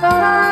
拜拜。